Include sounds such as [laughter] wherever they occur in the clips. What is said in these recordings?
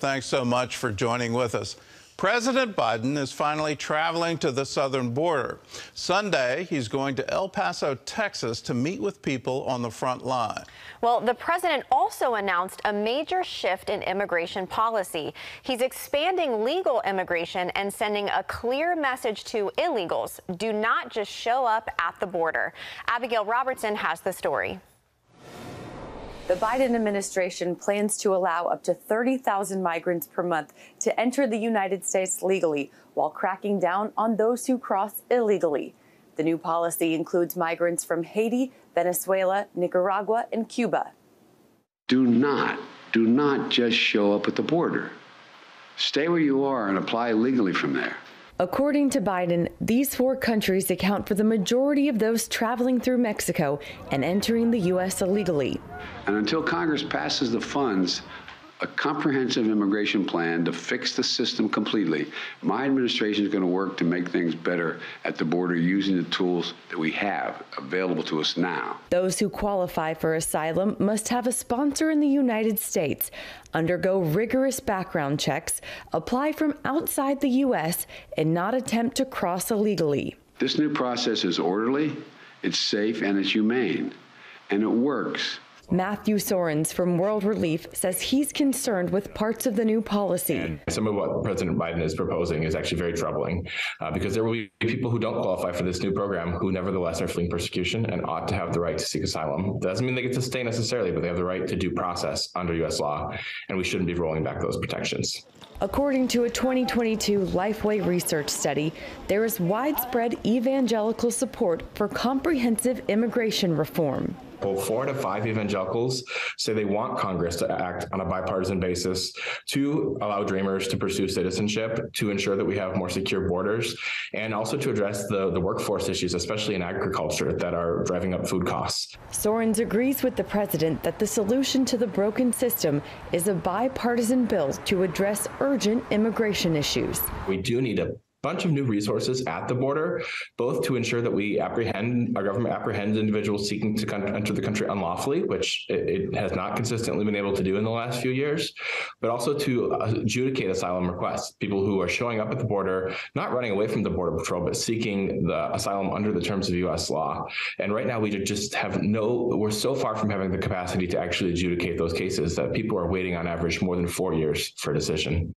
Thanks so much for joining with us. President Biden is finally traveling to the southern border. Sunday, he's going to El Paso, Texas to meet with people on the front line. Well, the president also announced a major shift in immigration policy. He's expanding legal immigration and sending a clear message to illegals do not just show up at the border. Abigail Robertson has the story. The Biden administration plans to allow up to 30,000 migrants per month to enter the United States legally while cracking down on those who cross illegally. The new policy includes migrants from Haiti, Venezuela, Nicaragua, and Cuba. Do not, do not just show up at the border. Stay where you are and apply legally from there. According to Biden, these four countries account for the majority of those traveling through Mexico and entering the U.S. illegally. And until Congress passes the funds a comprehensive immigration plan to fix the system completely. My administration is going to work to make things better at the border using the tools that we have available to us now. Those who qualify for asylum must have a sponsor in the United States, undergo rigorous background checks, apply from outside the U.S., and not attempt to cross illegally. This new process is orderly, it's safe, and it's humane, and it works. Matthew Soerens from World Relief says he's concerned with parts of the new policy. Some of what President Biden is proposing is actually very troubling uh, because there will be people who don't qualify for this new program who nevertheless are fleeing persecution and ought to have the right to seek asylum. Doesn't mean they get to stay necessarily, but they have the right to due process under U.S. law, and we shouldn't be rolling back those protections. According to a 2022 Lifeway research study, there is widespread evangelical support for comprehensive immigration reform. Well, four to five evangelicals say they want Congress to act on a bipartisan basis to allow dreamers to pursue citizenship, to ensure that we have more secure borders, and also to address the, the workforce issues, especially in agriculture, that are driving up food costs. Soerens agrees with the president that the solution to the broken system is a bipartisan bill to address urgent immigration issues. We do need a bunch of new resources at the border, both to ensure that we apprehend, our government apprehends individuals seeking to enter the country unlawfully, which it, it, has not consistently been able to do in the last few years, but also to adjudicate asylum requests, people who are showing up at the border, not running away from the Border Patrol, but seeking the asylum under the terms of U.S. law. And right now, we just have no, we're so far from having the capacity to actually adjudicate those cases that people are waiting on average more than four years for a decision.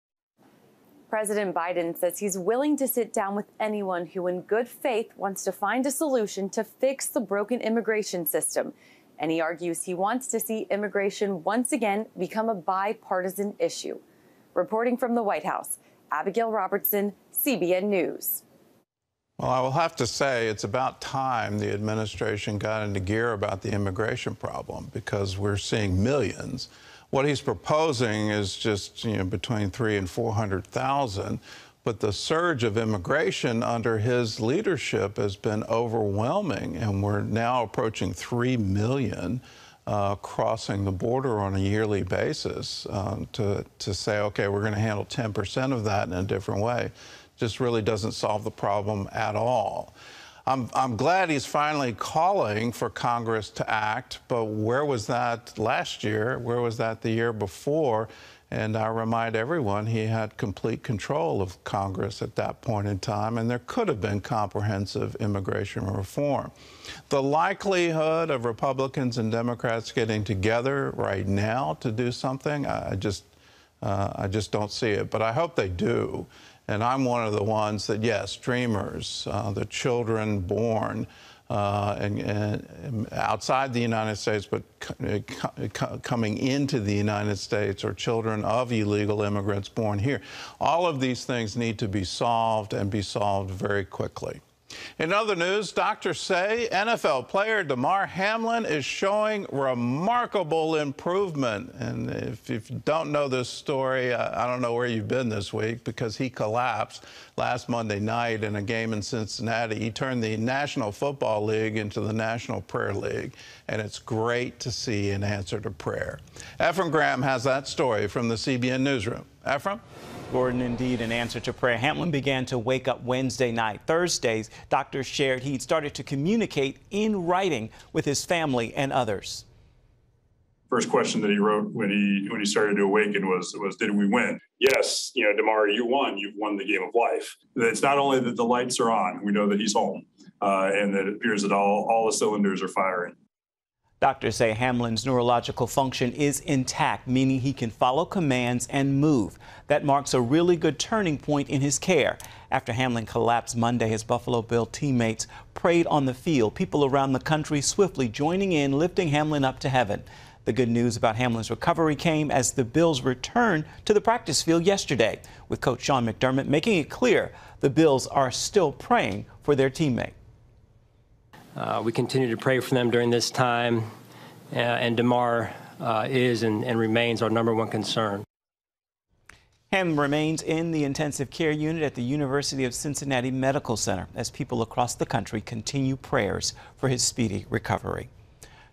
President Biden says he's willing to sit down with anyone who, in good faith, wants to find a solution to fix the broken immigration system. And he argues he wants to see immigration once again become a bipartisan issue. Reporting from the White House, Abigail Robertson, CBN News. Well, I will have to say it's about time the administration got into gear about the immigration problem because we're seeing millions what he's proposing is just you know between three and four hundred thousand, but the surge of immigration under his leadership has been overwhelming, and we're now approaching three million. Uh, crossing the border on a yearly basis um, to, to say, okay, we're going to handle 10% of that in a different way just really doesn't solve the problem at all. I'm, I'm glad he's finally calling for Congress to act, but where was that last year? Where was that the year before? And I remind everyone he had complete control of Congress at that point in time, and there could have been comprehensive immigration reform. The likelihood of Republicans and Democrats getting together right now to do something, I just, uh, I just don't see it. But I hope they do. And I'm one of the ones that, yes, dreamers, uh, the children born uh, and, and, outside the United States, but coming into the United States, or children of illegal immigrants born here. All of these things need to be solved and be solved very quickly. In other news, doctors say NFL player Damar Hamlin is showing remarkable improvement. And if, if you don't know this story, I, I don't know where you've been this week because he collapsed last Monday night in a game in Cincinnati. He turned the National Football League into the National Prayer League. And it's great to see an answer to prayer. Efrem Graham has that story from the CBN Newsroom. Efrem? Gordon, indeed, in answer to prayer, Hamlin began to wake up Wednesday night. Thursdays, doctors shared he'd started to communicate in writing with his family and others. first question that he wrote when he when he started to awaken was was did we win? Yes, you know, Damar, you won. You've won the game of life. It's not only that the lights are on, we know that he's home, uh, and that it appears that all all the cylinders are firing. Doctors say Hamlin's neurological function is intact, meaning he can follow commands and move. That marks a really good turning point in his care. After Hamlin collapsed Monday, his Buffalo Bill teammates prayed on the field, people around the country swiftly joining in, lifting Hamlin up to heaven. The good news about Hamlin's recovery came as the Bills returned to the practice field yesterday, with coach Sean McDermott making it clear the Bills are still praying for their teammate. Uh, we continue to pray for them during this time, uh, and Damar uh, is and, and remains our number one concern. Ham remains in the intensive care unit at the University of Cincinnati Medical Center as people across the country continue prayers for his speedy recovery.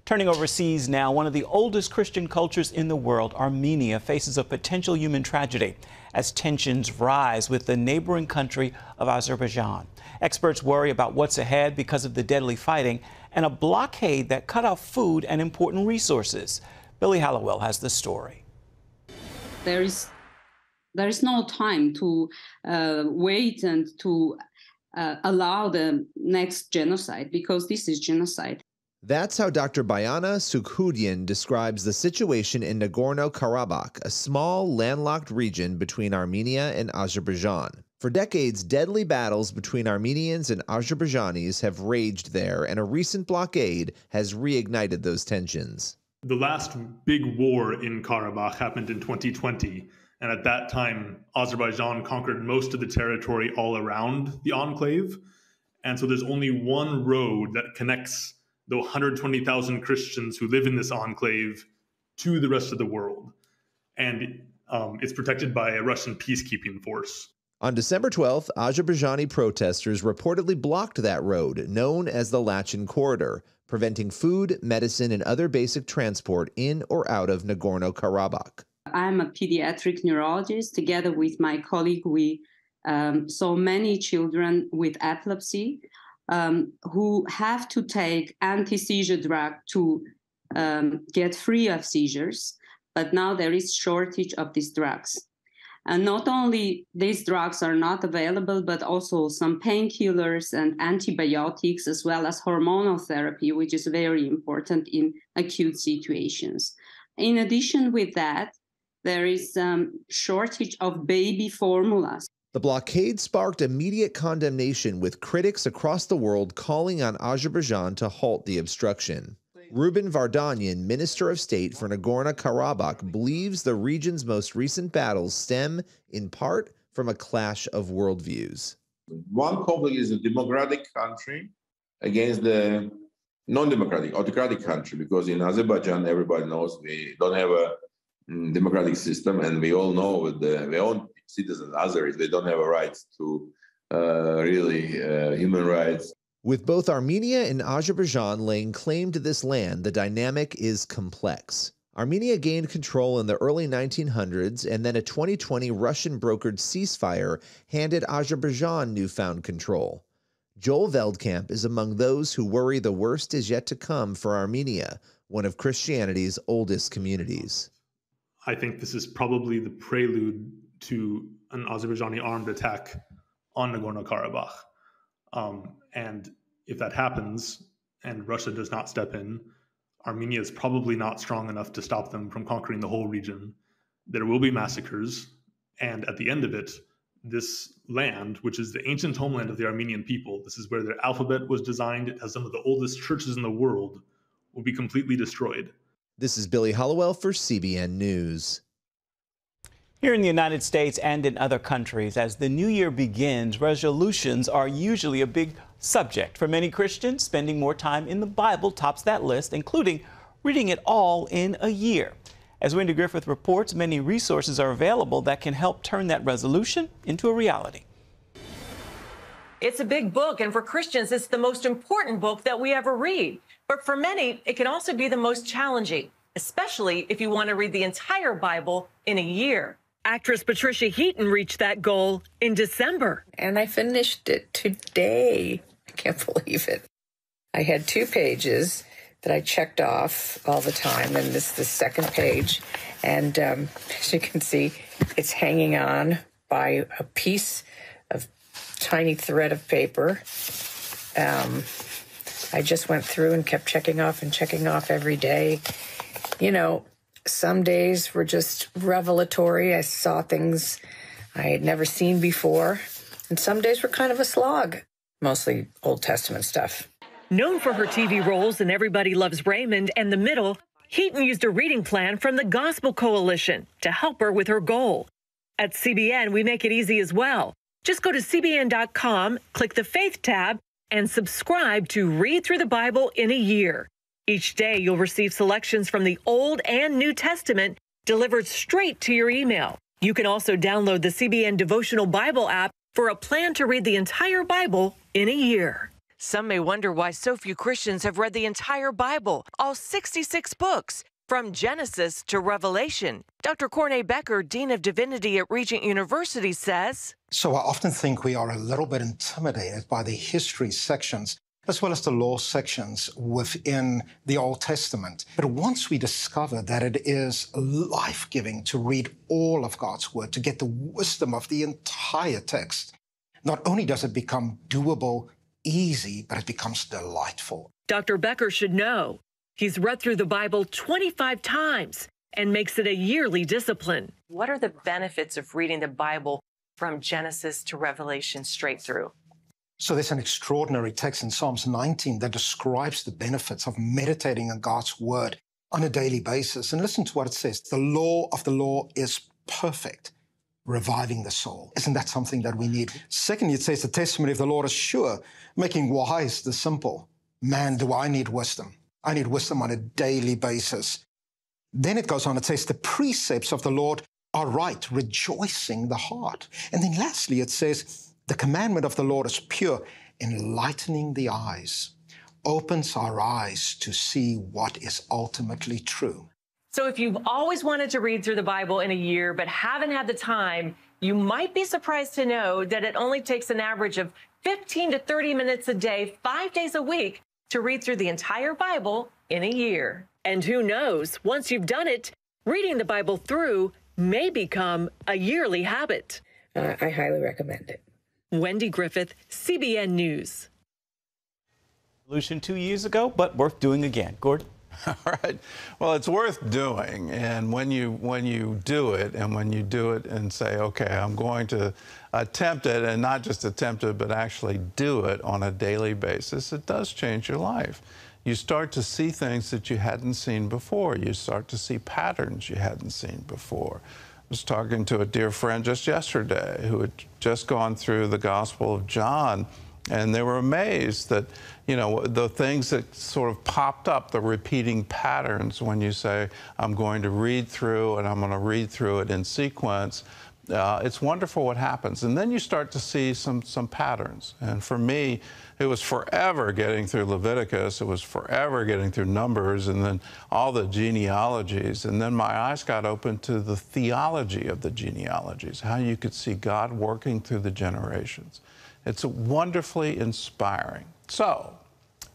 Turning overseas now, one of the oldest Christian cultures in the world, Armenia, faces a potential human tragedy as tensions rise with the neighboring country of Azerbaijan. Experts worry about what's ahead because of the deadly fighting and a blockade that cut off food and important resources. Billy Hallowell has the story. There is there is no time to uh, wait and to uh, allow the next genocide because this is genocide. That's how Dr. Bayana Sukhudyan describes the situation in Nagorno Karabakh, a small landlocked region between Armenia and Azerbaijan. For decades, deadly battles between Armenians and Azerbaijanis have raged there, and a recent blockade has reignited those tensions. The last big war in Karabakh happened in 2020, and at that time, Azerbaijan conquered most of the territory all around the enclave. And so there's only one road that connects the 120,000 Christians who live in this enclave to the rest of the world. And um, it's protected by a Russian peacekeeping force. On December 12th, Azerbaijani protesters reportedly blocked that road, known as the Lachin Corridor, preventing food, medicine, and other basic transport in or out of Nagorno Karabakh. I'm a pediatric neurologist. Together with my colleague, we um, saw many children with epilepsy um, who have to take anti-seizure drug to um, get free of seizures but now there is shortage of these drugs and not only these drugs are not available but also some painkillers and antibiotics as well as hormonal therapy which is very important in acute situations in addition with that there is um, shortage of baby formulas the blockade sparked immediate condemnation, with critics across the world calling on Azerbaijan to halt the obstruction. Ruben Vardanyan, Minister of State for Nagorno Karabakh, believes the region's most recent battles stem, in part, from a clash of worldviews. One conflict is a democratic country against the non-democratic, autocratic country, because in Azerbaijan, everybody knows we don't have a mm, democratic system, and we all know that the, own citizens, others, they don't have a right to uh, really uh, human rights. With both Armenia and Azerbaijan laying claim to this land, the dynamic is complex. Armenia gained control in the early 1900s, and then a 2020 Russian brokered ceasefire handed Azerbaijan newfound control. Joel Veldkamp is among those who worry the worst is yet to come for Armenia, one of Christianity's oldest communities. I think this is probably the prelude to an Azerbaijani armed attack on Nagorno Karabakh. Um, and if that happens and Russia does not step in, Armenia is probably not strong enough to stop them from conquering the whole region. There will be massacres. And at the end of it, this land, which is the ancient homeland of the Armenian people, this is where their alphabet was designed, it has some of the oldest churches in the world, will be completely destroyed. This is Billy Hallowell for CBN News. Here in the United States and in other countries, as the new year begins, resolutions are usually a big subject. For many Christians, spending more time in the Bible tops that list, including reading it all in a year. As Wendy Griffith reports, many resources are available that can help turn that resolution into a reality. It's a big book, and for Christians, it's the most important book that we ever read. But for many, it can also be the most challenging, especially if you want to read the entire Bible in a year. Actress Patricia Heaton reached that goal in December. And I finished it today. I can't [laughs] believe it. I had two pages that I checked off all the time, and this is the second page. And um, [laughs] as you can see, it's hanging on by a piece of tiny thread of paper. Um, I just went through and kept checking off and checking off every day. You know, some days were just revelatory. I saw things I had never seen before. And some days were kind of a slog, mostly Old Testament stuff. Known for her TV roles in Everybody Loves Raymond and The Middle, Heaton used a reading plan from the Gospel Coalition to help her with her goal. At CBN, we make it easy as well. Just go to CBN.com, click the Faith tab, and subscribe to Read Through the Bible in a Year. Each day, you'll receive selections from the Old and New Testament delivered straight to your email. You can also download the CBN Devotional Bible app for a plan to read the entire Bible in a year. Some may wonder why so few Christians have read the entire Bible, all 66 books, from Genesis to Revelation. Dr. Corné Bekker, Dean of Divinity at Regent University, says So I often think we are a little bit intimidated by the history sections as well as the law sections within the Old Testament. But once we discover that it is life giving to read all of God's Word, to get the wisdom of the entire text, not only does it become doable, easy, but it becomes delightful. Dr. Bekker should know. He's read through the Bible 25 times and makes it a yearly discipline. What are the benefits of reading the Bible from Genesis to Revelation straight through? So there's an extraordinary text in Psalms 19 that describes the benefits of meditating on God's word on a daily basis. And listen to what it says. The law of the law is perfect, reviving the soul. Isn't that something that we need? Secondly, it says the testimony of the Lord is sure, making wise the simple. Man, do I need wisdom? I need wisdom on a daily basis. Then it goes on, it says the precepts of the Lord are right, rejoicing the heart. And then lastly, it says, the commandment of the Lord is pure, enlightening the eyes, opens our eyes to see what is ultimately true. So, if you've always wanted to read through the Bible in a year but haven't had the time, you might be surprised to know that it only takes an average of 15 to 30 minutes a day, five days a week, to read through the entire Bible in a year. And who knows, once you've done it, reading the Bible through may become a yearly habit. Uh, I highly recommend it. Wendy Griffith, CBN News. Solution two years ago, but worth doing again. Gordon? [laughs] All right. Well, it's worth doing, and when you when you do it, and when you do it and say, okay, I'm going to attempt it, and not just attempt it, but actually do it on a daily basis, it does change your life. You start to see things that you hadn't seen before. You start to see patterns you hadn't seen before I was talking to a dear friend just yesterday who had just gone through the Gospel of John, and they were amazed that, you know, the things that sort of popped up, the repeating patterns when you say, I'm going to read through and I'm going to read through it in sequence. Uh, it's wonderful what happens. And then you start to see some, some patterns. And for me, it was forever getting through Leviticus. It was forever getting through Numbers and then all the genealogies. And then my eyes got open to the theology of the genealogies, how you could see God working through the generations. It's wonderfully inspiring. So,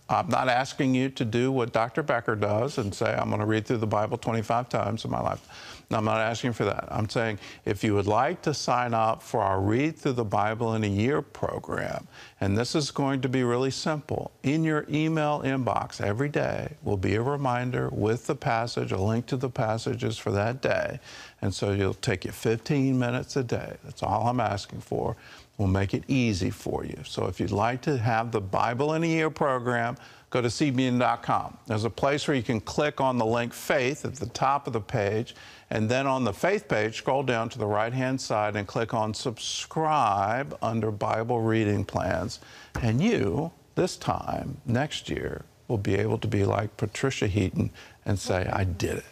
I'm not asking you to do what Dr. Bekker does and say, I'm going to read through the Bible 25 times in my life. No, I'm not asking for that. I'm saying if you would like to sign up for our Read Through the Bible in a Year program, and this is going to be really simple, in your email inbox every day will be a reminder with the passage, a link to the passages for that day. And so it'll take you 15 minutes a day. That's all I'm asking for. We'll make it easy for you. So if you'd like to have the Bible in a Year program, go to cbn.com. There's a place where you can click on the link Faith at the top of the page, and then on the Faith page, scroll down to the right hand side and click on Subscribe under Bible Reading Plans. And you, this time, next year, will be able to be like Patricia Heaton and say, I did it.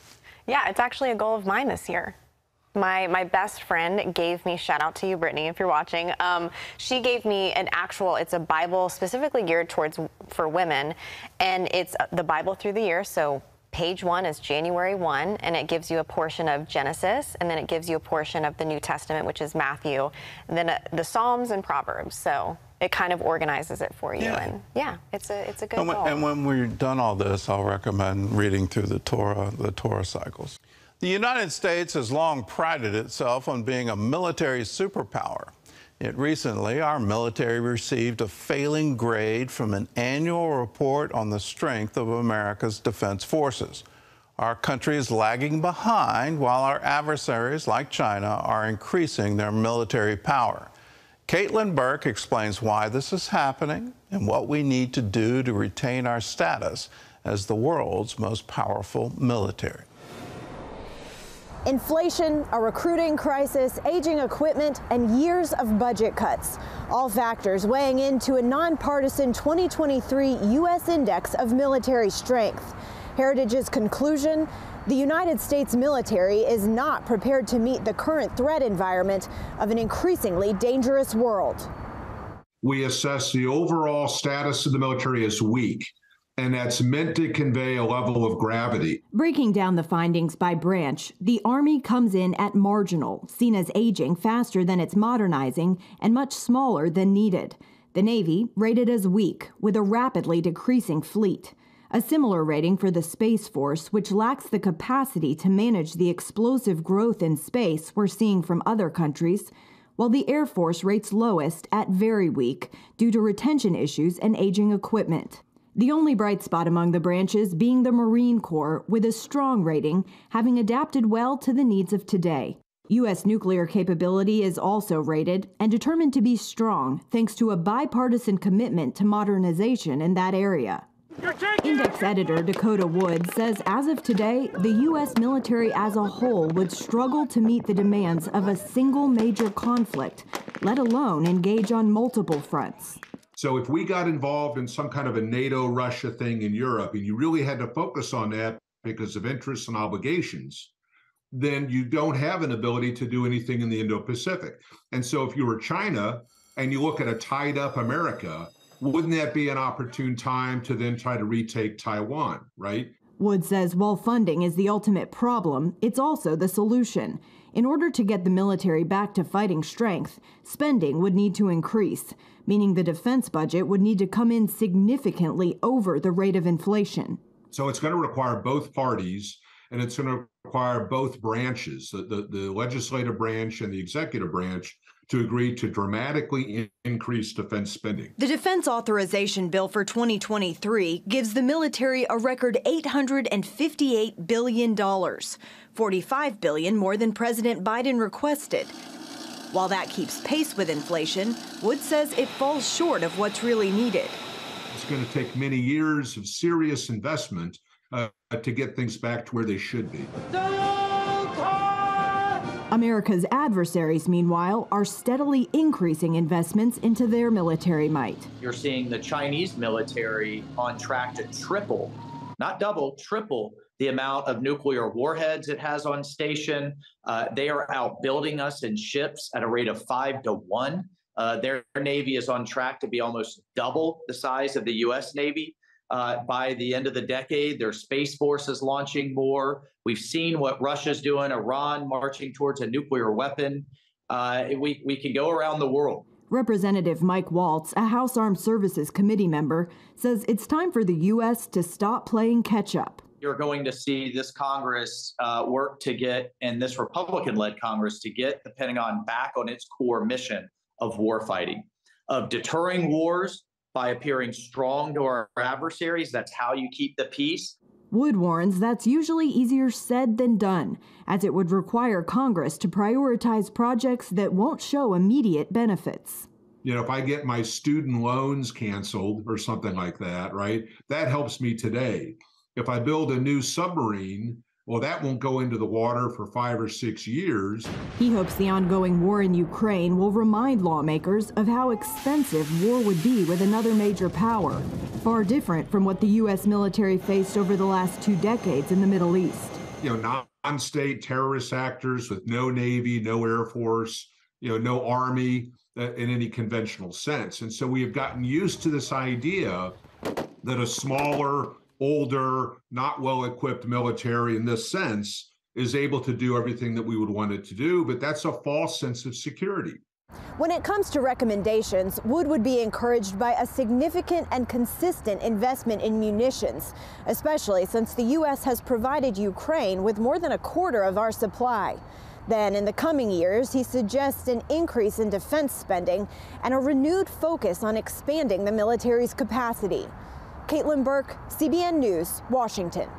Yeah, it's actually a goal of mine this year my my best friend gave me shout out to you brittany if you're watching um, she gave me an actual it's a bible specifically geared towards for women and it's the bible through the year so Page one is January 1, and it gives you a portion of Genesis, and then it gives you a portion of the New Testament, which is Matthew, and then uh, the Psalms and Proverbs. So it kind of organizes it for you. Yeah. And yeah, it's a it's a good And when, goal. and when we're done all this, I'll recommend reading through the Torah, the Torah cycles. The United States has long prided itself on being a military superpower. Yet recently, our military received a failing grade from an annual report on the strength of America's defense forces. Our country is lagging behind while our adversaries, like China, are increasing their military power. Caitlin Burke explains why this is happening and what we need to do to retain our status as the world's most powerful military. Inflation, a recruiting crisis, aging equipment, and years of budget cuts. All factors weighing into a nonpartisan 2023 U.S. Index of Military Strength. Heritage's conclusion the United States military is not prepared to meet the current threat environment of an increasingly dangerous world. We assess the overall status of the military as weak and that's meant to convey a level of gravity. Breaking down the findings by branch, the Army comes in at marginal, seen as aging faster than it's modernizing and much smaller than needed. The Navy rated as weak, with a rapidly decreasing fleet. A similar rating for the Space Force, which lacks the capacity to manage the explosive growth in space we're seeing from other countries, while the Air Force rates lowest at very weak due to retention issues and aging equipment. The only bright spot among the branches being the Marine Corps, with a strong rating, having adapted well to the needs of today. U.S. nuclear capability is also rated and determined to be strong thanks to a bipartisan commitment to modernization in that area. Index editor Dakota Wood says as of today, the U.S. military as a whole would struggle to meet the demands of a single major conflict, let alone engage on multiple fronts. So if we got involved in some kind of a NATO Russia thing in Europe and you really had to focus on that because of interests and obligations, then you don't have an ability to do anything in the Indo Pacific. And so if you were China and you look at a tied up America, wouldn't that be an opportune time to then try to retake Taiwan, right? Wood says while funding is the ultimate problem, it's also the solution. In order to get the military back to fighting strength, spending would need to increase, meaning the defense budget would need to come in significantly over the rate of inflation. So it's going to require both parties and it's going to require both branches, the, the, the legislative branch and the executive branch, to agree to dramatically in- increase defense spending. The Defense Authorization Bill for 2023 gives the military a record $858 billion, 45 billion more than President Biden requested. While that keeps pace with inflation, Wood says it falls short of what's really needed. It's going to take many years of serious investment uh, to get things back to where they should be. America's adversaries, meanwhile, are steadily increasing investments into their military might. You're seeing the Chinese military on track to triple, not double, triple the amount of nuclear warheads it has on station. Uh, they are outbuilding us in ships at a rate of five to one. Uh, their Navy is on track to be almost double the size of the U.S. Navy. Uh, by the end of the decade, their Space Force is launching more. We've seen what Russia's doing, Iran marching towards a nuclear weapon. Uh, we, we can go around the world. Representative Mike Waltz, a House Armed Services Committee member, says it's time for the U.S. to stop playing catch up. You're going to see this Congress uh, work to get, and this Republican led Congress, to get the Pentagon back on its core mission of warfighting, of deterring wars by appearing strong to our adversaries. That's how you keep the peace. Wood warns that's usually easier said than done, as it would require Congress to prioritize projects that won't show immediate benefits. You know, if I get my student loans canceled or something like that, right, that helps me today. If I build a new submarine, well, that won't go into the water for five or six years. He hopes the ongoing war in Ukraine will remind lawmakers of how expensive war would be with another major power, far different from what the U.S. military faced over the last two decades in the Middle East. You know, non state terrorist actors with no Navy, no Air Force, you know, no Army uh, in any conventional sense. And so we have gotten used to this idea that a smaller, older, not well equipped military in this sense is able to do everything that we would want it to do, but that's a false sense of security. When it comes to recommendations, Wood would be encouraged by a significant and consistent investment in munitions, especially since the U.S. has provided Ukraine with more than a quarter of our supply. Then, in the coming years, he suggests an increase in defense spending and a renewed focus on expanding the military's capacity. Caitlin Burke, CBN News, Washington.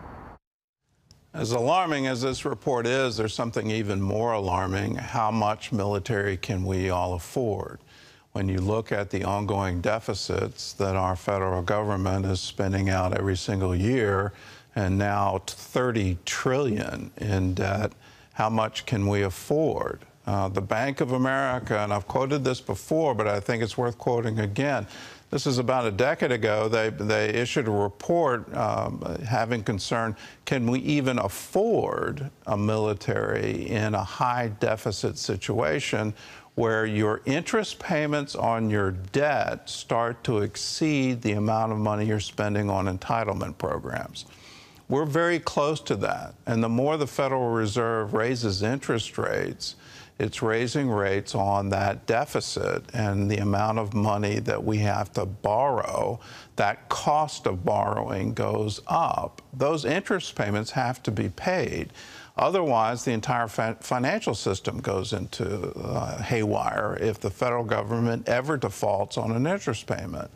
As alarming as this report is, there's something even more alarming. How much military can we all afford? When you look at the ongoing deficits that our federal government is spending out every single year, and now 30 trillion in debt, how much can we afford? Uh, the Bank of America, and I've quoted this before, but I think it's worth quoting again. This is about a decade ago. They, they issued a report um, having concern can we even afford a military in a high deficit situation where your interest payments on your debt start to exceed the amount of money you're spending on entitlement programs? We're very close to that. And the more the Federal Reserve raises interest rates, it's raising rates on that deficit and the amount of money that we have to borrow. That cost of borrowing goes up. Those interest payments have to be paid. Otherwise, the entire financial system goes into uh, haywire if the federal government ever defaults on an interest payment.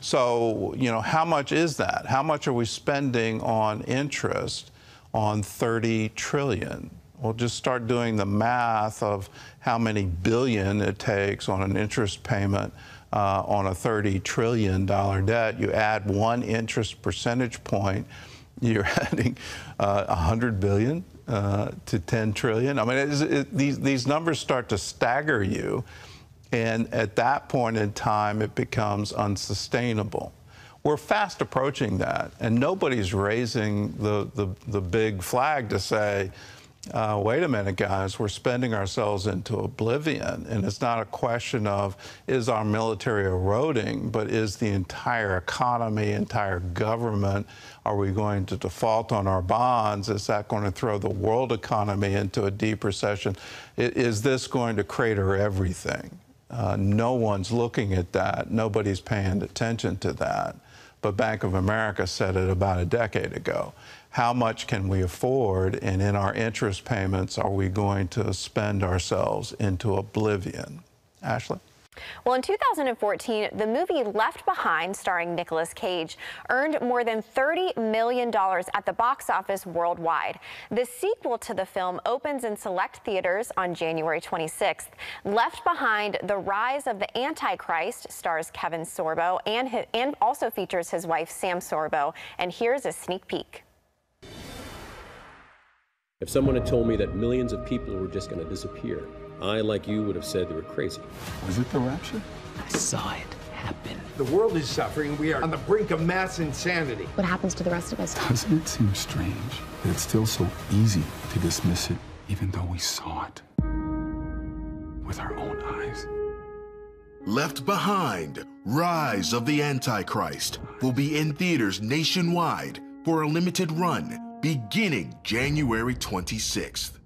So, you know, how much is that? How much are we spending on interest on 30 trillion? We'll just start doing the math of how many billion it takes on an interest payment uh, on a $30 trillion debt. You add one interest percentage point, you're [laughs] adding uh, 100 billion uh, to 10 trillion. I mean, it, it, these, these numbers start to stagger you. And at that point in time, it becomes unsustainable. We're fast approaching that, and nobody's raising the, the, the big flag to say, uh, wait a minute, guys, we're spending ourselves into oblivion. And it's not a question of is our military eroding, but is the entire economy, entire government, are we going to default on our bonds? Is that going to throw the world economy into a deep recession? Is this going to crater everything? Uh, no one's looking at that. Nobody's paying attention to that. But Bank of America said it about a decade ago. How much can we afford? And in our interest payments, are we going to spend ourselves into oblivion? Ashley? Well, in 2014, the movie Left Behind, starring Nicolas Cage, earned more than $30 million at the box office worldwide. The sequel to the film opens in select theaters on January 26th. Left Behind, The Rise of the Antichrist, stars Kevin Sorbo and, and also features his wife, Sam Sorbo. And here's a sneak peek. If someone had told me that millions of people were just going to disappear, I, like you, would have said they were crazy. Was it the rapture? I saw it happen. The world is suffering. We are on the brink of mass insanity. What happens to the rest of us? Doesn't it seem strange that it's still so easy to dismiss it, even though we saw it with our own eyes? Left Behind Rise of the Antichrist will be in theaters nationwide for a limited run beginning January 26th.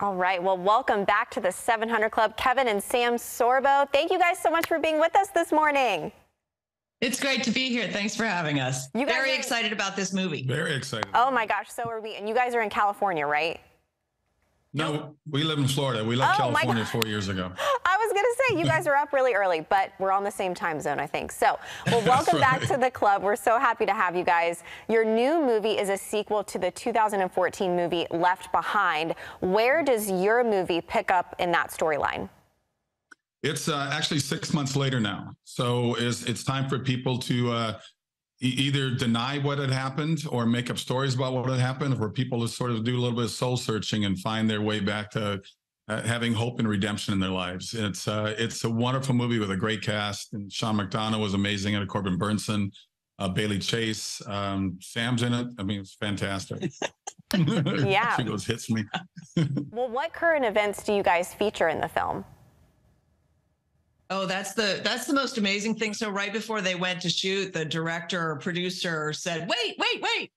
All right. Well, welcome back to the 700 Club. Kevin and Sam Sorbo, thank you guys so much for being with us this morning. It's great to be here. Thanks for having us. You guys Very are... excited about this movie. Very excited. Oh my gosh, so are we. And you guys are in California, right? No, we live in Florida. We left oh California four years ago. [laughs] I was going to say, you guys are up really early, but we're on the same time zone, I think. So, well, [laughs] welcome right. back to the club. We're so happy to have you guys. Your new movie is a sequel to the 2014 movie Left Behind. Where does your movie pick up in that storyline? It's uh, actually six months later now. So it's, it's time for people to uh, either deny what had happened or make up stories about what had happened, where people to sort of do a little bit of soul searching and find their way back to uh, having hope and redemption in their lives. It's uh, it's a wonderful movie with a great cast, and Sean McDonough was amazing, and Corbin Bernsen uh, Bailey Chase, um, Sam's in it. I mean, it's fantastic. [laughs] yeah, [laughs] she goes hits me. [laughs] well, what current events do you guys feature in the film? Oh, that's the that's the most amazing thing. So right before they went to shoot, the director or producer said, "Wait, wait, wait.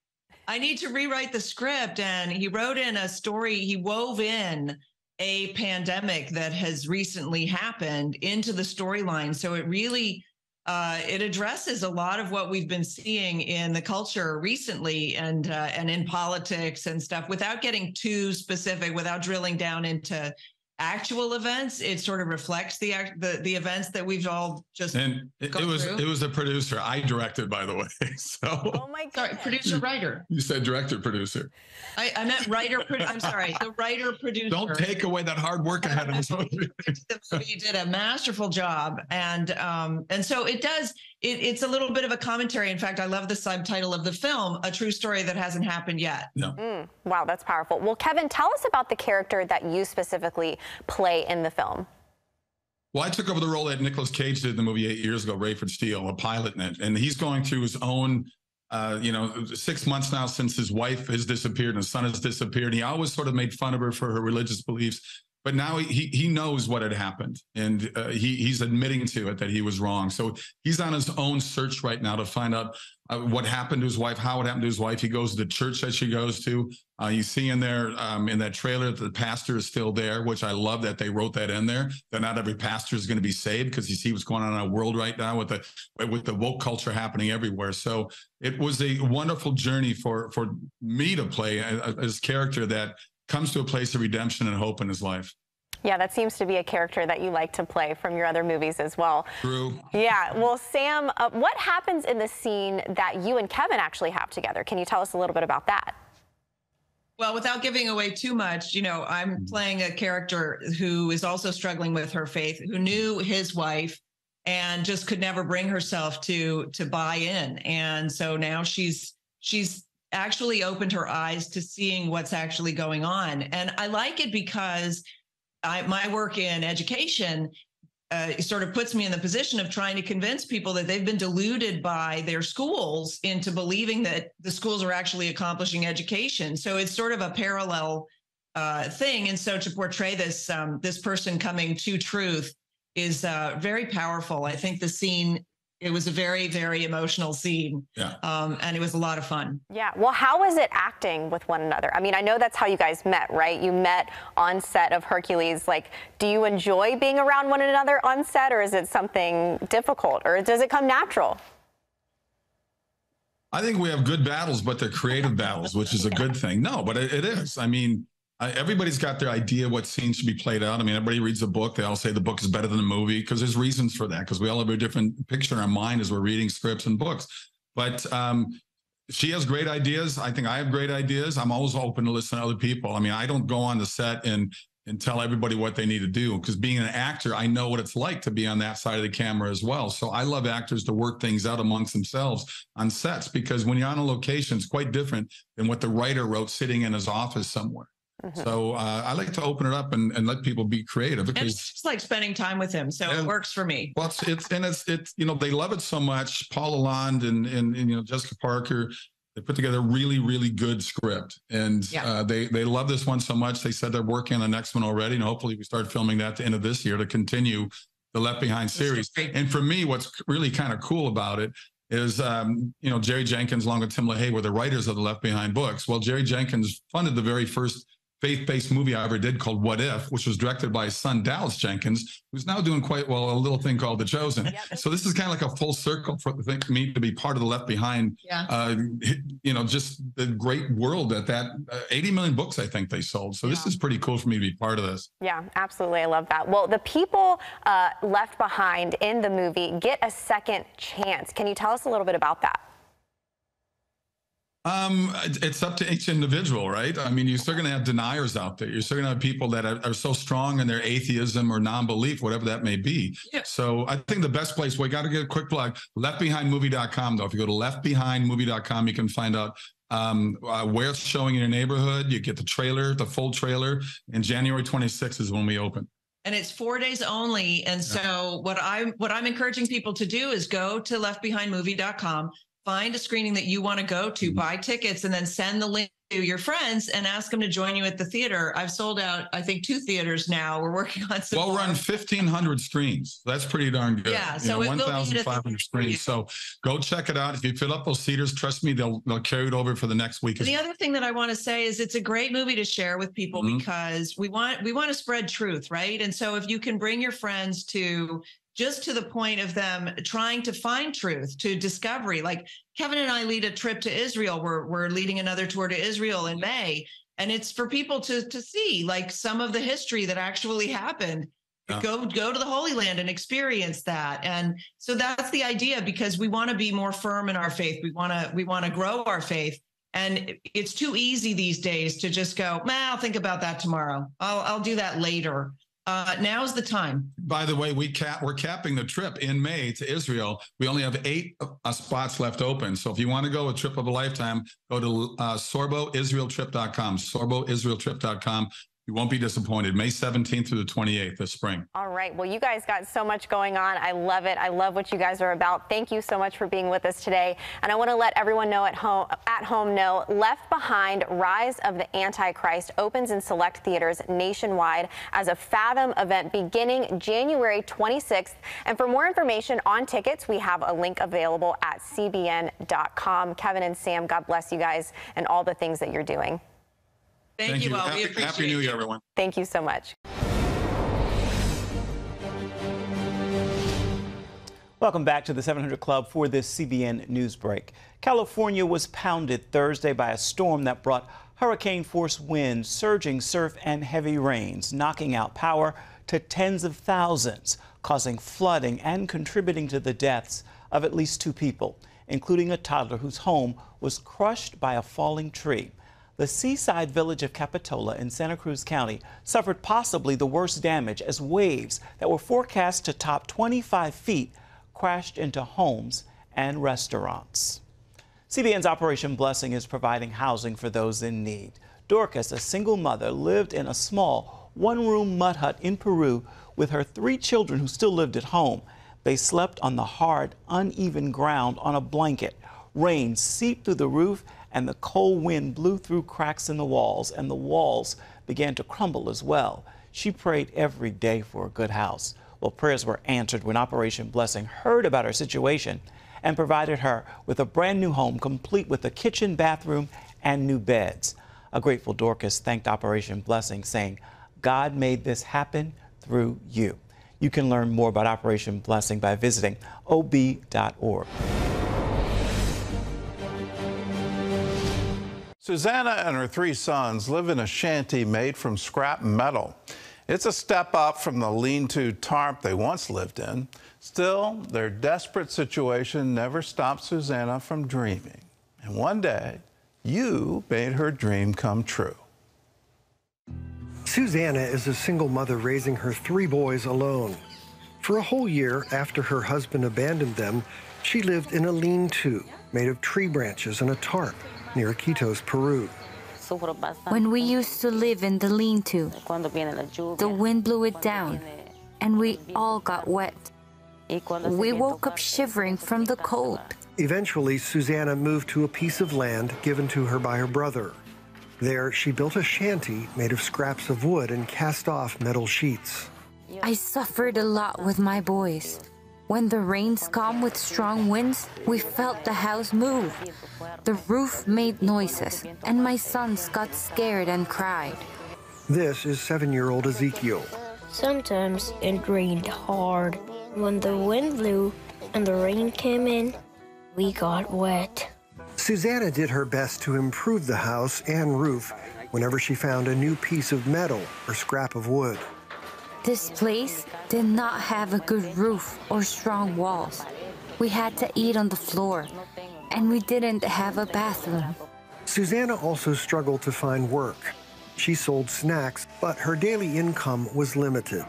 I need to rewrite the script." And he wrote in a story, he wove in a pandemic that has recently happened into the storyline. So it really uh, it addresses a lot of what we've been seeing in the culture recently and uh, and in politics and stuff without getting too specific, without drilling down into actual events. It sort of reflects the the, the events that we've all just and it, it was through. it was the producer. I directed, by the way. [laughs] So oh my god, sorry, producer writer. You said director producer. I, I meant writer. I'm sorry, the writer producer. Don't take away that hard work I had in this movie. you did a masterful job, and um and so it does. It, it's a little bit of a commentary. In fact, I love the subtitle of the film, "A True Story That Hasn't Happened Yet." Yeah. Mm, wow, that's powerful. Well, Kevin, tell us about the character that you specifically play in the film. Well, I took over the role that Nicolas Cage did in the movie eight years ago, Rayford Steele, a pilot in it, and he's going through his own uh, you know, six months now since his wife has disappeared and his son has disappeared. He always sort of made fun of her for her religious beliefs, but now he he knows what had happened, and uh, he he's admitting to it that he was wrong. So he's on his own search right now to find out uh, what happened to his wife, how it happened to his wife. He goes to the church that she goes to. Uh, you see in there um, in that trailer that the pastor is still there, which I love that they wrote that in there. That not every pastor is going to be saved because you see what's going on in our world right now with the with the woke culture happening everywhere. So it was a wonderful journey for for me to play as character that comes to a place of redemption and hope in his life. Yeah, that seems to be a character that you like to play from your other movies as well. True. Yeah. Well, Sam, uh, what happens in the scene that you and Kevin actually have together? Can you tell us a little bit about that? Well, without giving away too much, you know, I'm mm-hmm. playing a character who is also struggling with her faith, who knew his wife and just could never bring herself to to buy in. And so now she's she's actually opened her eyes to seeing what's actually going on. And I like it because I, my work in education uh, sort of puts me in the position of trying to convince people that they've been deluded by their schools into believing that the schools are actually accomplishing education. So it's sort of a parallel uh, thing. And so to portray this um, this person coming to truth is uh, very powerful. I think the scene it was a very very emotional scene. Yeah. Um, and it was a lot of fun. Yeah. Well how was it acting with one another? I mean i know that's how you guys met right? You met on set of hercules like do you enjoy being around one another on set or is it something difficult or does it come natural? I think we have good battles, but they're creative battles, which is a good thing. No, but it, it is. I mean, everybody's got their idea what scenes should be played out. I mean, everybody reads a book. They all say the book is better than the movie because there's reasons for that because we all have a different picture in our mind as we're reading scripts and books. But um, she has great ideas. I think I have great ideas. I'm always open to listen to other people. I mean, I don't go on the set and and tell everybody what they need to do because being an actor, I know what it's like to be on that side of the camera as well. So I love actors to work things out amongst themselves on sets because when you're on a location, it's quite different than what the writer wrote sitting in his office somewhere. Mm-hmm. So uh, I like to open it up and, and let people be creative. Because, and it's just like spending time with him, so it works for me. Well, it's, it's and it's it's you know they love it so much. Paul Lalonde and, and, and you know Jessica Parker, they put together a really really good script, and yeah. uh, they they love this one so much. They said they're working on the next one already, and hopefully we start filming that at the end of this year to continue the Left Behind series. And for me, what's really kind of cool about it is um, you know Jerry Jenkins along with Tim LaHaye were the writers of the Left Behind books. Well, Jerry Jenkins funded the very first faith-based movie I ever did called What If, which was directed by his son Dallas Jenkins, who's now doing quite well a little thing called The Chosen. Yep. So this is kind of like a full circle for me to be part of the Left Behind. Yeah. Uh, you know, just the great world that that uh, 80 million books I think they sold. So yeah. this is pretty cool for me to be part of this. Yeah, absolutely. I love that. Well, the people uh, left behind in the movie get a second chance. Can you tell us a little bit about that? Um, it's up to each individual, right? I mean, you're still going to have deniers out there. You're still going to have people that are, are, so strong in their atheism or non-belief, whatever that may be. Yeah. So I think the best place, we got to get a quick plug, leftbehindmovie.com though. If you go to leftbehindmovie.com, you can find out um, uh, where it's showing in your neighborhood. You get the trailer, the full trailer, and January 26th is when we open and it's four days only and so what i'm what i'm encouraging people to do is go to leftbehindmovie.com find a screening that you want to go to, buy tickets, and then send the link to your friends and ask them to join you at the theater. I've sold out, I think, two theaters now. We're working on some. We'll more. run 1,500 screens. That's pretty darn good. Yeah, You so know, it will be at a 1,500 theater for you. screens. So go check it out. If you fill up those theaters, trust me, they'll they'll carry it over for the next week. And the other thing that I want to say is it's a great movie to share with people Mhm. because we want we want to spread truth, right? And so if you can bring your friends to just to the point of them trying to find truth, to discovery. Like Kevin and I lead a trip to Israel. We're we're leading another tour to Israel in May. And it's for people to to see like some of the history that actually happened. Yeah. Go go to the Holy Land and experience that. And so that's the idea because we want to be more firm in our faith. We want to we want to grow our faith. And it's too easy these days to just go, "Nah, I'll think about that tomorrow. I'll I'll do that later. Uh, now's the time. By the way, we cap we're capping the trip in May to Israel. We only have eight uh, spots left open. So if you want to go a trip of a lifetime, go to uh, sorboisraeltrip.com. Sorboisraeltrip.com. You won't be disappointed. May 17th through the 28th this spring. All right. Well, you guys got so much going on. I love it. I love what you guys are about. Thank you so much for being with us today. And I want to let everyone know at home at home know Left Behind: Rise of the Antichrist opens in select theaters nationwide as a Fathom event beginning January 26th. And for more information on tickets, we have a link available at cbn.com. Kevin and Sam, God bless you guys and all the things that you're doing. Thank, you all. Happy, we appreciate Happy New it. Year, everyone. Thank you so much. Welcome back to the 700 Club for this CBN News Break. California was pounded Thursday by a storm that brought hurricane force winds, surging surf, and heavy rains, knocking out power to tens of thousands, causing flooding and contributing to the deaths of at least two people, including a toddler whose home was crushed by a falling tree. The seaside village of Capitola in Santa Cruz County suffered possibly the worst damage as waves that were forecast to top 25 feet crashed into homes and restaurants. CBN's Operation Blessing is providing housing for those in need. Dorcas, a single mother, lived in a small one room mud hut in Peru with her three children who still lived at home. They slept on the hard, uneven ground on a blanket. Rain seeped through the roof, and the cold wind blew through cracks in the walls, and the walls began to crumble as well. She prayed every day for a good house. Well, prayers were answered when Operation Blessing heard about her situation and provided her with a brand new home complete with a kitchen, bathroom, and new beds. A grateful Dorcas thanked Operation Blessing, saying, God made this happen through you. You can learn more about Operation Blessing by visiting ob.org. Susanna and her three sons live in a shanty made from scrap metal. It's a step up from the lean to tarp they once lived in. Still, their desperate situation never stopped Susanna from dreaming. And one day, you made her dream come true. Susanna is a single mother raising her three boys alone. For a whole year after her husband abandoned them, she lived in a lean to made of tree branches and a tarp near Iquitos, Peru. When we used to live in the lean to, the wind blew it down, and we all got wet. We woke up shivering from the cold. Eventually, Susanna moved to a piece of land given to her by her brother. There, she built a shanty made of scraps of wood and cast off metal sheets. I suffered a lot with my boys. When the rains come with strong winds, we felt the house move. The roof made noises, and my sons got scared and cried. This is seven year old Ezekiel. Sometimes it rained hard. When the wind blew and the rain came in, we got wet. Susanna did her best to improve the house and roof whenever she found a new piece of metal or scrap of wood. This place did not have a good roof or strong walls. We had to eat on the floor, and we didn't have a bathroom. Susanna also struggled to find work. She sold snacks, but her daily income was limited.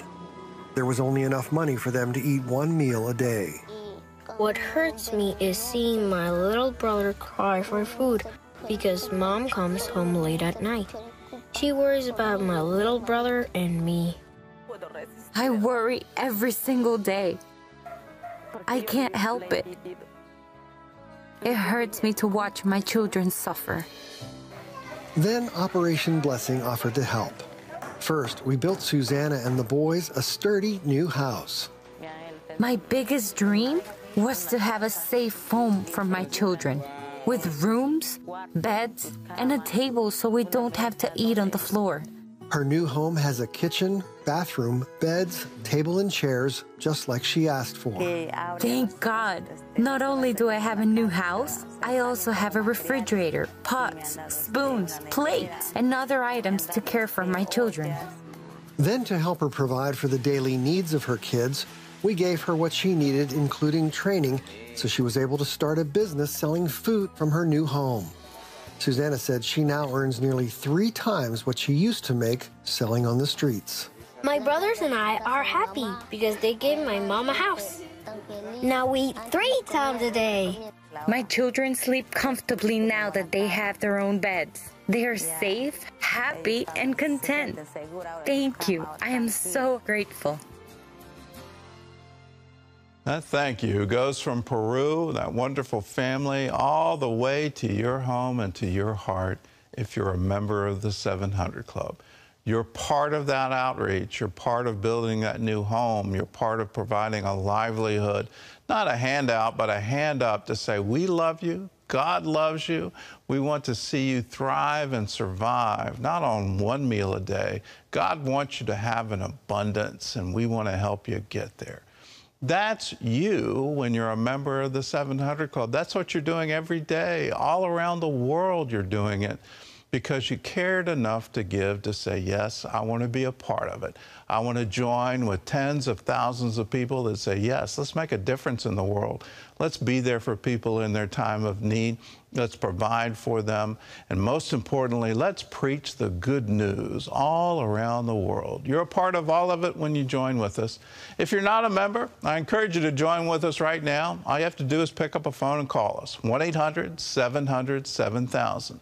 There was only enough money for them to eat one meal a day. What hurts me is seeing my little brother cry for food because mom comes home late at night. She worries about my little brother and me. I worry every single day. I can't help it. It hurts me to watch my children suffer. Then Operation Blessing offered to help. First, we built Susanna and the boys a sturdy new house. My biggest dream was to have a safe home for my children, with rooms, beds, and a table so we don't have to eat on the floor. Her new home has a kitchen, bathroom, beds, table, and chairs, just like she asked for. Thank God. Not only do I have a new house, I also have a refrigerator, pots, spoons, plates, and other items to care for my children. Then, to help her provide for the daily needs of her kids, we gave her what she needed, including training, so she was able to start a business selling food from her new home. Susanna said she now earns nearly three times what she used to make selling on the streets. My brothers and I are happy because they gave my mom a house. Now we eat three times a day. My children sleep comfortably now that they have their own beds. They are safe, happy, and content. Thank you. I am so grateful. That thank you goes from Peru, that wonderful family, all the way to your home and to your heart if you're a member of the 700 Club. You're part of that outreach. You're part of building that new home. You're part of providing a livelihood, not a handout, but a hand up to say, We love you. God loves you. We want to see you thrive and survive, not on one meal a day. God wants you to have an abundance, and we want to help you get there. That's you when you're a member of the 700 Club. That's what you're doing every day. All around the world, you're doing it because you cared enough to give to say, Yes, I want to be a part of it. I want to join with tens of thousands of people that say, Yes, let's make a difference in the world. Let's be there for people in their time of need. Let's provide for them. And most importantly, let's preach the good news all around the world. You're a part of all of it when you join with us. If you're not a member, I encourage you to join with us right now. All you have to do is pick up a phone and call us 1 800 700 7000.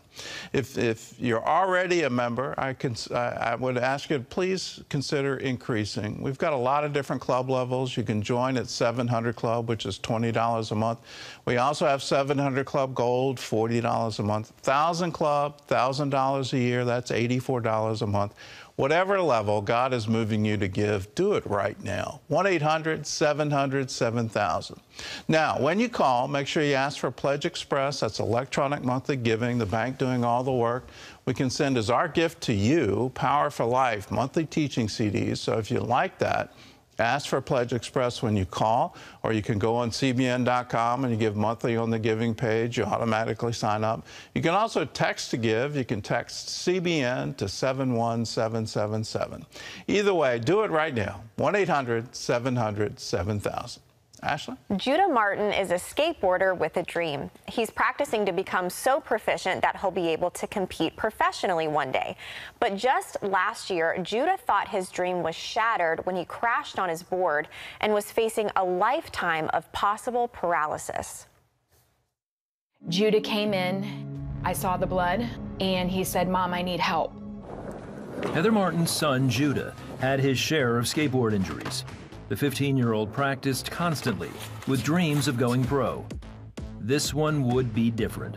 If, if you're already a member, I, can, I would ask you to please consider increasing. We've got a lot of different club levels. You can join at 700 Club, which is $20 a month. We also have 700 Club Gold, $40 a month. 1000 Club, $1,000 a year, that's $84 a month. Whatever level God is moving you to give, do it right now. 1 800 700 7000. Now, when you call, make sure you ask for Pledge Express. That's electronic monthly giving, the bank doing all the work. We can send as our gift to you Power for Life monthly teaching CDs. So if you like that, ask for Pledge Express when you call, or you can go on cbn.com and you give monthly on the giving page. You automatically sign up. You can also text to give. You can text CBN to 71777. Either way, do it right now 1 800 700 7000. Ashley? Judah Martin is a skateboarder with a dream. He's practicing to become so proficient that he'll be able to compete professionally one day. But just last year, Judah thought his dream was shattered when he crashed on his board and was facing a lifetime of possible paralysis. Judah came in, I saw the blood, and he said, Mom, I need help. Heather Martin's son, Judah, had his share of skateboard injuries. The 15 year old practiced constantly with dreams of going pro. This one would be different.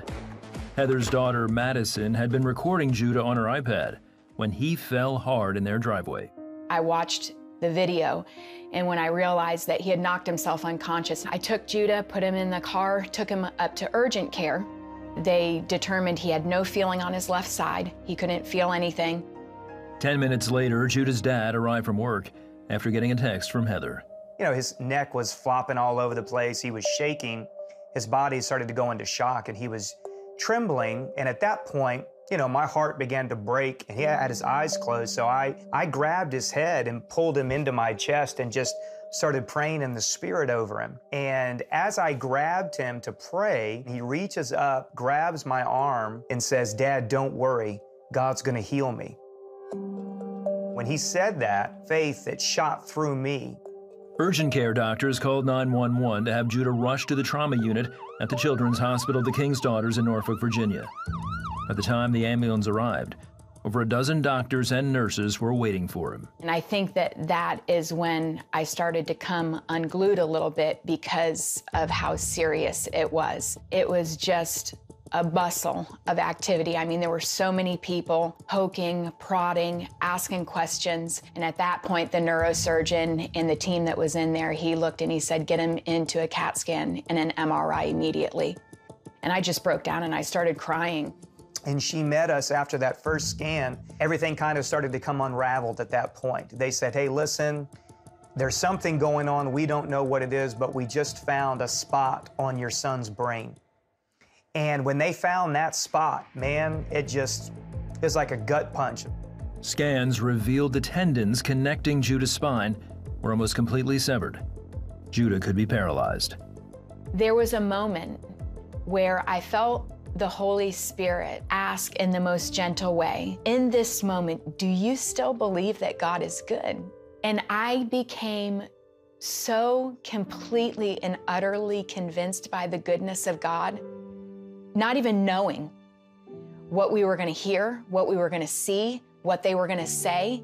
Heather's daughter, Madison, had been recording Judah on her iPad when he fell hard in their driveway. I watched the video, and when I realized that he had knocked himself unconscious, I took Judah, put him in the car, took him up to urgent care. They determined he had no feeling on his left side, he couldn't feel anything. Ten minutes later, Judah's dad arrived from work after getting a text from Heather. You know, his neck was flopping all over the place. He was shaking. His body started to go into shock and he was trembling. And at that point, you know, my heart began to break and he had his eyes closed. So I, I grabbed his head and pulled him into my chest and just started praying in the spirit over him. And as I grabbed him to pray, he reaches up, grabs my arm, and says, Dad, don't worry. God's going to heal me. When he said that, faith that shot through me. Urgent care doctors called 911 to have Judah rushed to the trauma unit at the Children's Hospital of the King's Daughters in Norfolk, Virginia. By the time the ambulance arrived, Over a dozen doctors and nurses were waiting for him. And I think that that is when I started to come unglued a little bit because of how serious it was. It was just a bustle of activity. I mean, there were so many people poking, prodding, asking questions. And at that point, the neurosurgeon and the team that was in there, he looked and he said, get him into a CAT scan and an MRI immediately. And I just broke down and I started crying. And she met us after that first scan. Everything kind of started to come unraveled at that point. They said, hey, listen, there's something going on. We don't know what it is, but we just found a spot on your son's brain. And when they found that spot, man, it just is like a gut punch. Scans revealed the tendons connecting Judah's spine were almost completely severed. Judah could be paralyzed. There was a moment where I felt the Holy Spirit ask in the most gentle way, In this moment, do you still believe that God is good? And I became so completely and utterly convinced by the goodness of God not even knowing what we were going to hear, what we were going to see, what they were going to say.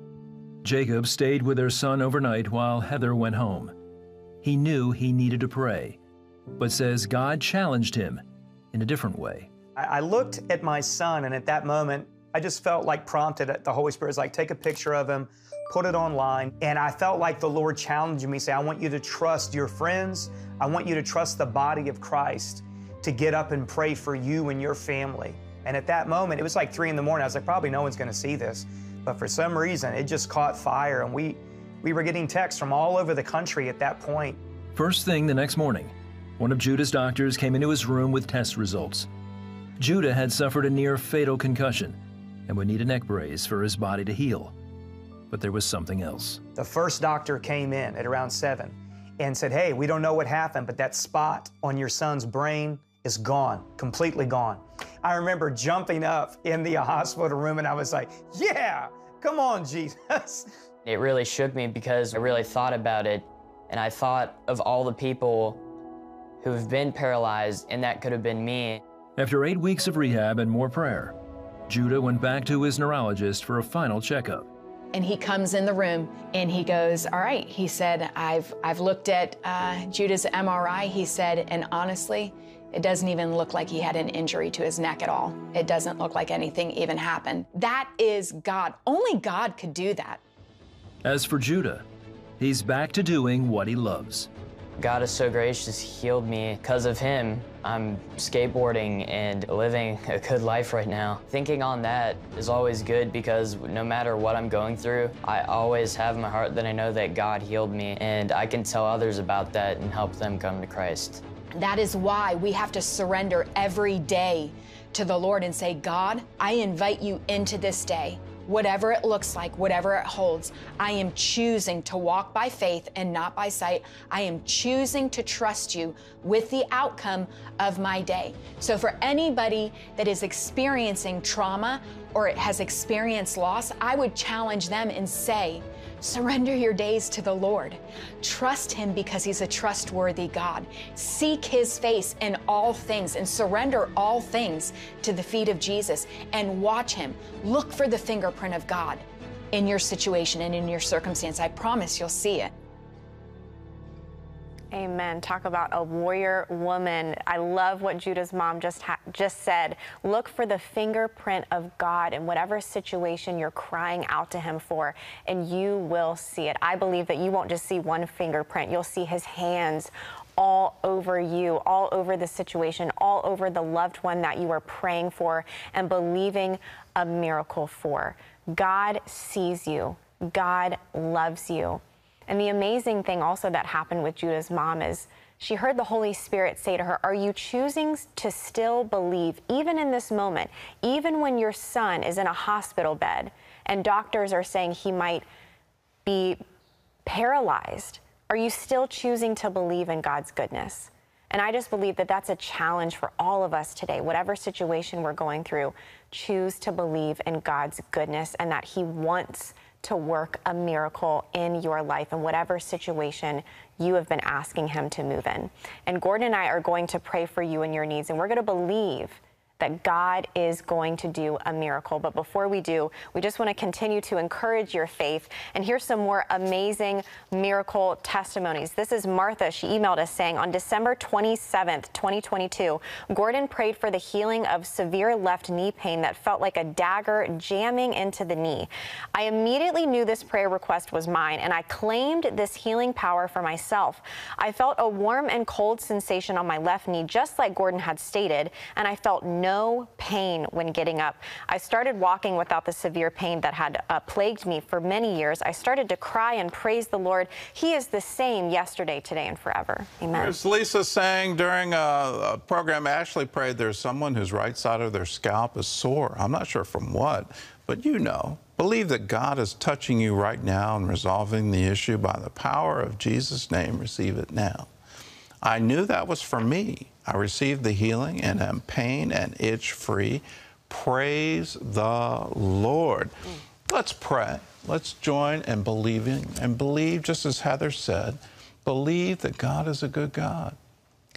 Jacob stayed with their son overnight while Heather went home. He knew he needed to pray, but says God challenged him in a different way. I looked at my son, and at that moment, I just felt like prompted. At the Holy Spirit was like, take a picture of him, put it online. And I felt like the Lord challenged me, say, I want you to trust your friends. I want you to trust the body of Christ to get up and pray for you and your family. And at that moment, it was like three in the morning. I was like, probably no one's going to see this. But for some reason, it just caught fire. And we, we were getting texts from all over the country at that point. First thing the next morning, one of Judah's doctors came into his room with test results. Judah had suffered a near fatal concussion and would need a neck brace for his body to heal. But there was something else. The first doctor came in at around 7 and said, Hey, we don't know what happened, but that spot on your son's brain is gone, completely gone. I remember jumping up in the hospital room and I was like, yeah, come on, Jesus. [laughs] It really shook me because I really thought about it and I thought of all the people who have been paralyzed and that could have been me. After eight weeks of rehab and more prayer, Judah went back to his neurologist for a final checkup. And he comes in the room and he goes, All right. He said, I've, I've looked at uh, Judah's MRI. He said, and honestly, it doesn't even look like he had an injury to his neck at all. It doesn't look like anything even happened. That is God. Only God could do that. As for Judah, he's back to doing what he loves. God is so gracious, He healed me. Because of Him, I'm skateboarding and living a good life right now. Thinking on that is always good because no matter what I'm going through, I always have in my heart that I know that God healed me and I can tell others about that and help them come to Christ. That is why we have to surrender every day to the Lord and say, God, I invite you into this day. Whatever it looks like, whatever it holds, I am choosing to walk by faith and not by sight. I am choosing to trust you with the outcome of my day. So, for anybody that is experiencing trauma or has experienced loss, I would challenge them and say, Surrender your days to the Lord. Trust Him because He's a trustworthy God. Seek His face in all things and surrender all things to the feet of Jesus and watch Him. Look for the fingerprint of God in your situation and in your circumstance. I promise you'll see it. Amen. Talk about a warrior woman. I love what Judah's mom just just said. Look for the fingerprint of God in whatever situation you're crying out to him for and you will see it. I believe that you won't just see one fingerprint. You'll see his hands all over you, all over the situation, all over the loved one that you are praying for and believing a miracle for. God sees you. God loves you. And the amazing thing also that happened with Judah's mom is she heard the Holy Spirit say to her, Are you choosing to still believe, even in this moment, even when your son is in a hospital bed and doctors are saying he might be paralyzed? Are you still choosing to believe in God's goodness? And I just believe that that's a challenge for all of us today. Whatever situation we're going through, choose to believe in God's goodness and that He wants to work a miracle in your life in whatever situation you have been asking Him to move in. And Gordon and I are going to pray for you and your needs, and we're going to believe that God is going to do a miracle. But before we do, we just want to continue to encourage your faith. And here's some more amazing miracle testimonies. This is Martha. She emailed us saying on December 27th, 2022, Gordon prayed for the healing of severe left knee pain that felt like a dagger jamming into the knee. I immediately knew this prayer request was mine and I claimed this healing power for myself. I felt a warm and cold sensation on my left knee, just like Gordon had stated, and I felt no pain when getting up. I started walking without the severe pain that had uh, plagued me for many years. I started to cry and praise the Lord. He is the same yesterday, today, and forever. Amen. There's Lisa saying during a, a program Ashley prayed, there's someone whose right side of their scalp is sore. I'm not sure from what, but you know. Believe that God is touching you right now and resolving the issue by the power of Jesus' name. Receive it now. I knew that was for me. I received the healing and am pain and itch free. Praise the Lord. Let's pray. Let's join in believing and believe, just as Heather said, believe that God is a good God.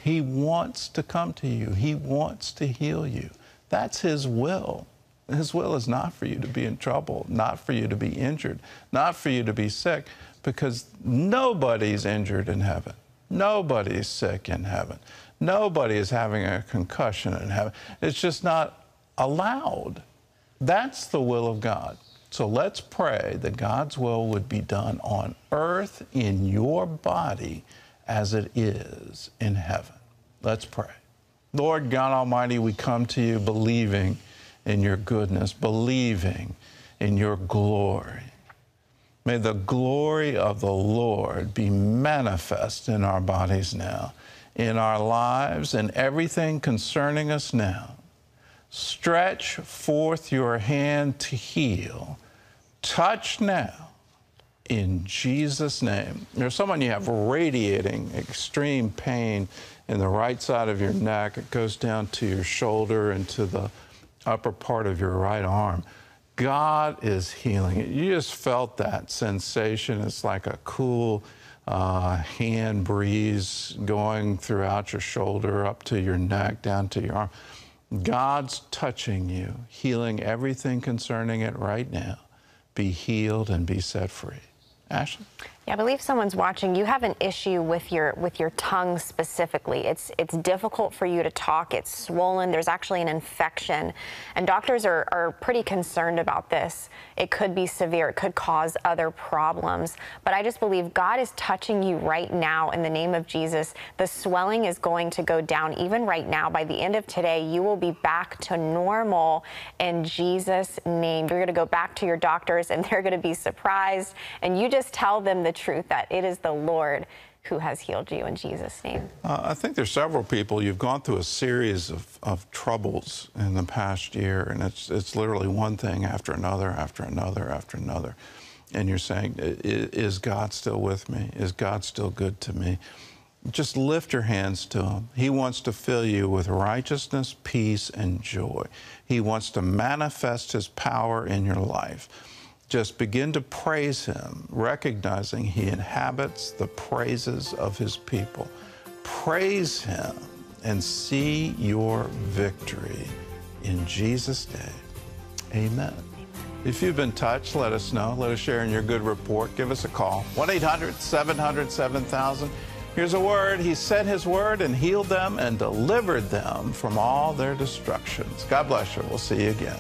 He wants to come to you, He wants to heal you. That's His will. His will is not for you to be in trouble, not for you to be injured, not for you to be sick, because nobody's injured in heaven. Nobody's sick in heaven. Nobody is having a concussion in heaven. It's just not allowed. That's the will of God. So let's pray that God's will would be done on earth in your body as it is in heaven. Let's pray. Lord God Almighty, we come to you believing in your goodness, believing in your glory. May the glory of the Lord be manifest in our bodies now, in our lives, and everything concerning us now. Stretch forth your hand to heal. Touch now in Jesus' name. There's someone you have radiating extreme pain in the right side of your neck. It goes down to your shoulder and to the upper part of your right arm. God is healing it. You just felt that sensation. It's like a cool uh, hand breeze going throughout your shoulder, up to your neck, down to your arm. God's touching you, healing everything concerning it right now. Be healed and be set free. Ashley? Yeah, I believe someone's watching. You have an issue with your with your tongue specifically. It's it's difficult for you to talk. It's swollen. There's actually an infection, and doctors are are pretty concerned about this. It could be severe. It could cause other problems. But I just believe God is touching you right now in the name of Jesus. The swelling is going to go down even right now. By the end of today, you will be back to normal in Jesus' name. You're going to go back to your doctors, and [laughs] they're going to be surprised. And you just tell them the truth that it is the Lord who has healed you in Jesus' name. Uh, I think there's several people. You've gone through a series of, of troubles in the past year, and it's, it's literally one thing after another, after another, after another. And you're saying, Is God still with me? Is God still good to me? Just lift your hands to Him. He wants to fill you with righteousness, peace, and joy. He wants to manifest His power in your life just begin to praise him, recognizing he inhabits the praises of his people. Praise him and see your victory. In Jesus' name, amen. If you've been touched, let us know. Let us share in your good report. Give us a call 1 800 700 7000. Here's a word He sent His word and healed them and delivered them from all their destructions. God bless you. We'll see you again.